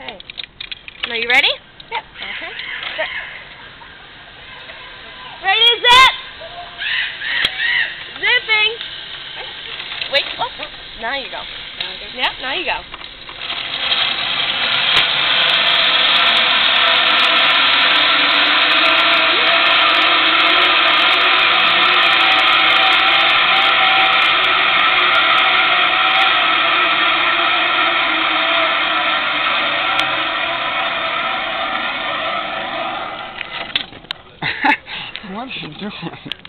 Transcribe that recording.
Okay. Are you ready? Yep. Uh-huh. Okay. Set. Ready, zip! Zipping! Wait, oh, oh, now you go. Yep, now you go. Are you doing?